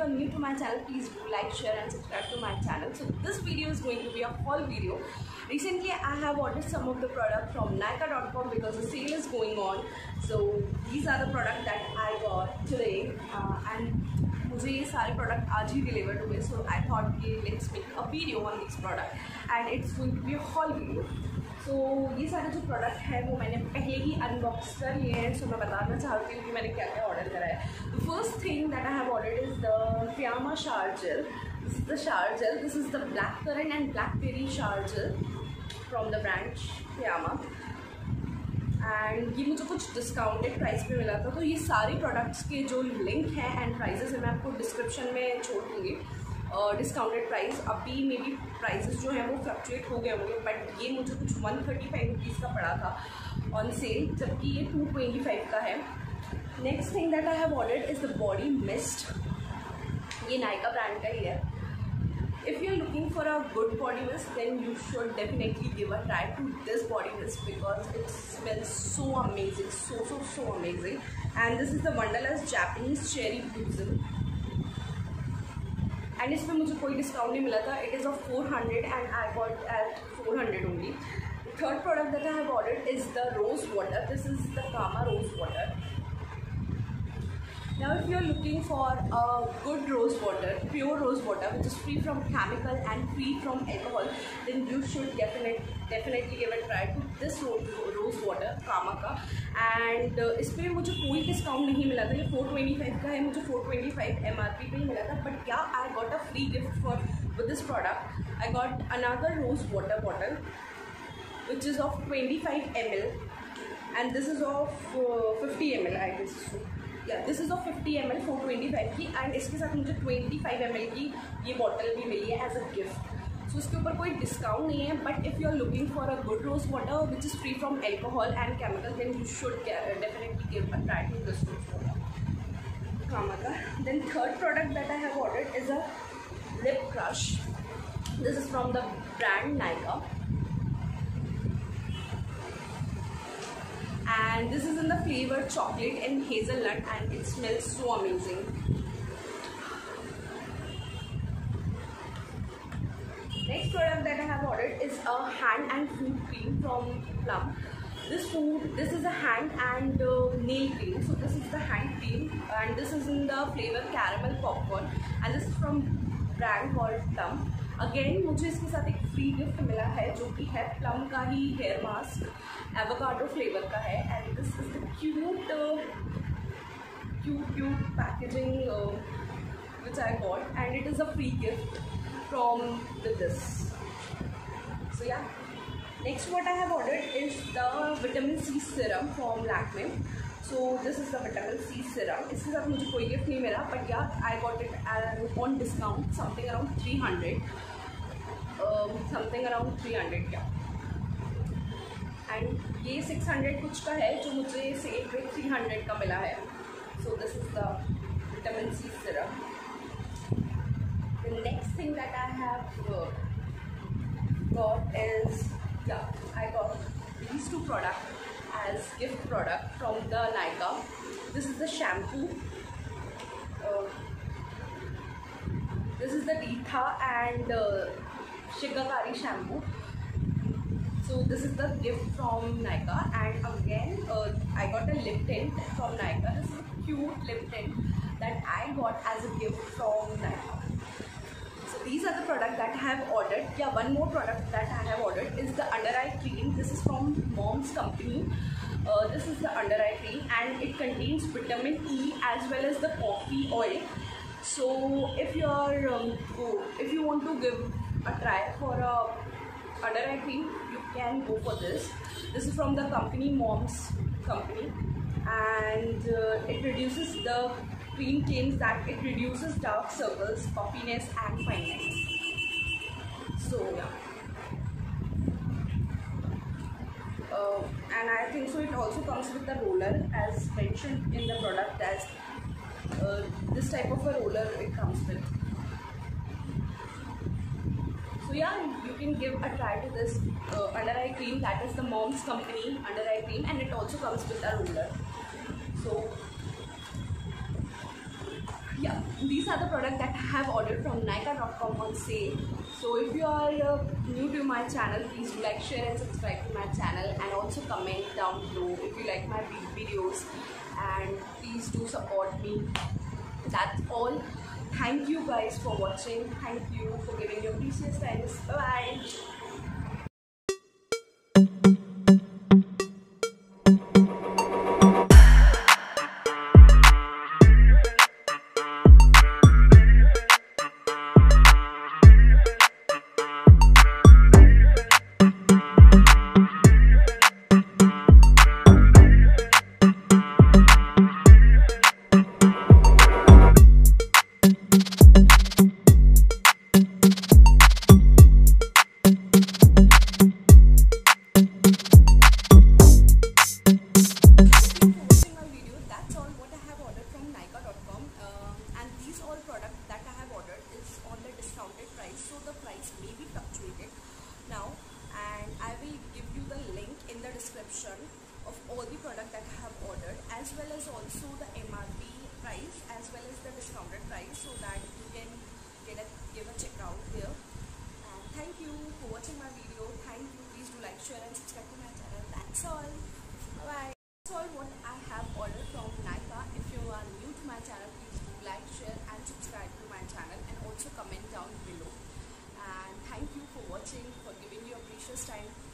are new to my channel, please do like, share and subscribe to my channel. So this video is going to be a haul video. Recently I have ordered some of the product from Nykaa.com because the sale is going on. So these are the product that I got today uh, and मुझे ये सारे product आज ही delivered हुए so I thought कि let's make a video on this product and it's going to be a whole video so ये सारे जो प्रोडक्ट है, वो मैंने पहले ही अनबॉक्स कर लिए हैं सो मैं बताना चाहती हूँ कि मैंने क्या क्या ऑर्डर करा है। The first thing that I have order is the Fiama शार्जल this is the शार्जल this is the black currant and black peri शार्जल from the brand Fiama and ये मुझे कुछ डिस्काउंटेड प्राइस पे मिला था। तो ये सारे प्रोडक्ट्स के जो लिंक हैं एंड प्राइजेस हैं, मैं आपको डिस्क्रिप्शन में छोड़ दूँगी। डिस्काउंटेड प्राइस अभी मे बी प्राइजेस जो हैं वो फ्लक्चुएट हो गए होंगे बट ये मुझे कुछ वन थर्टी फाइव रुपीज़ का पड़ा था ऑन सेल जबकि ये 225 का है। Next thing that I have order is the body mist ये नायका ब्रांड का ही है। If you are looking for a good body mist then you should definitely give a try to this body mist because it's smell so amazing so so so amazing and this is the wanderlust Japanese cherry blossom and इस पर मुझे कोई discount नहीं मिला था. It is of four hundred and I bought at four hundred only third product that I वॉर्डर is the rose water this is the Kama rose water now if you are looking for a good rose water pure rose water which is free from chemical and free from alcohol then you should definitely give a try to this rose water Kama का and इस पर मुझे कोई discount नहीं मिला था. ये four twenty five का है. मुझे four twenty five M R P पर ही मिला था. बट क्या free gift for with this product I got another rose water bottle which is of 25 ml and this is of uh, 50 ml I guess. Is of fifty M L four twenty five की and इसके साथ मुझे twenty five M L की ये bottle भी मिली है as a gift सो इसके ऊपर कोई डिस्काउंट नहीं है but if you are looking for a good rose water which is free from alcohol and chemical then you should definitely give a try to this rose water Kama का then third product that I have ordered is lip crush. this is from the brand Nika and this is in the flavor chocolate and hazelnut and it smells so amazing. Next product that I have ordered is a hand and foot cream from Plum. This food this is a hand and uh, nail cream. So this is the hand cream and this is in the flavor caramel popcorn. And this is from brand called plum. Again मुझे इसके साथ एक free gift मिला है, जो कि है Plum का ही हेयर मास्क एवोकाडो फ्लेवर का है. And this is the cute cute cute packaging which I got and it is a free gift from with this so yeah next what I have ordered is the vitamin C serum from Lakme so this is the vitamin C serum इसके साथ मुझे कोई gift नहीं मिला but yeah I got it on discount something around three hundred something around three hundred क्या and ये six hundred कुछ का है जो मुझे सेल पे थ्री हंड्रेड का मिला है. So this is the vitamin C serum The next thing that I have uh, got is yeah, I got as gift product from the Nika. This is the shampoo. Uh, this is the Ditha and uh, Shigakari shampoo. So this is the gift from Nika and again uh, I got a lip tint from Nika. This is a cute lip tint that I got as a gift from Nika. These are the products that I have ordered. Yeah, one more product that I have ordered is the under eye cream. This is from Mom's company. Uh, this is the under eye cream and it contains vitamin E as well as the coffee oil. So if you are um, if you want to give a try for a under eye cream, you can go for this. This is from the company Mom's company and uh, it reduces the cream claims that it reduces dark circles, puffiness and fineness. So yeah. Uh, and I think so it also comes with the roller as mentioned in the product as uh, this type of a roller it comes with. So yeah, you can give a try to this uh, under eye cream that is the mom's company under eye cream and it also comes with a roller. So yeah these are the products that I have ordered from Nykaa.com on sale. So if you are uh, new to my channel, please do like, share and subscribe to my channel and also comment down below if you like my videos and please do support me. That's all. Thank you guys for watching. Thank you for giving your precious time. Bye bye. description of all the product that I have ordered as well as also the MRP price as well as the discounted price so that you can get a give a check out there and thank you for watching my video. Thank you. Please do like share and subscribe to my channel. That's all. Bye that's all what I have ordered from Nykaa. If you are new to my channel please do like share and subscribe to my channel and also comment down below and thank you for watching for giving your precious time